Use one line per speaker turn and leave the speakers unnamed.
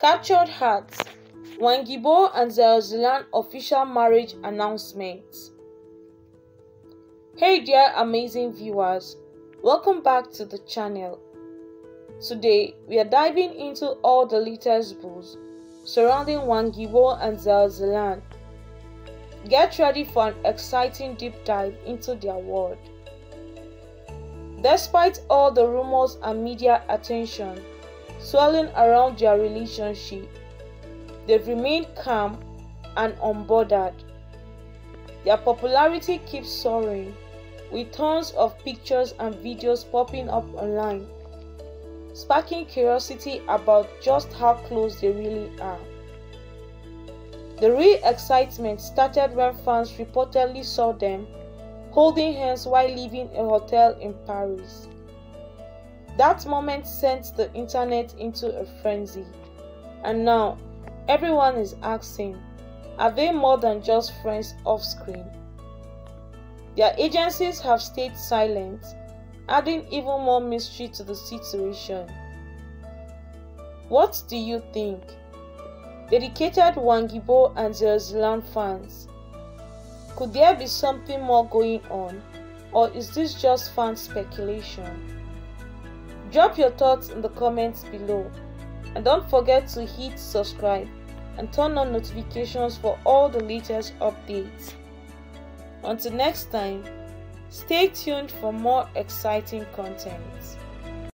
Captured Hearts Wang Yibo and Xiao Zhan official marriage announcement. Hey dear amazing viewers, welcome back to the channel. Today we are diving into all the latest buzz surrounding Wang Yibo and Xiao Zhan. Get ready for an exciting deep dive into their world. Despite all the rumors and media attention, swirling around their relationship. They've remained calm and unbothered. Their popularity keeps soaring, with tons of pictures and videos popping up online, sparking curiosity about just how close they really are. The real excitement started when fans reportedly saw them holding hands while leaving a hotel in Paris. That moment sent the internet into a frenzy. And now, everyone is asking are they more than just friends off screen? Their agencies have stayed silent, adding even more mystery to the situation. What do you think? Dedicated Wang Yibo and Xiao Zhan fans. Could there be something more going on, or is this just fan speculation? Drop your thoughts in the comments below and don't forget to hit subscribe and turn on notifications for all the latest updates. Until next time, stay tuned for more exciting content.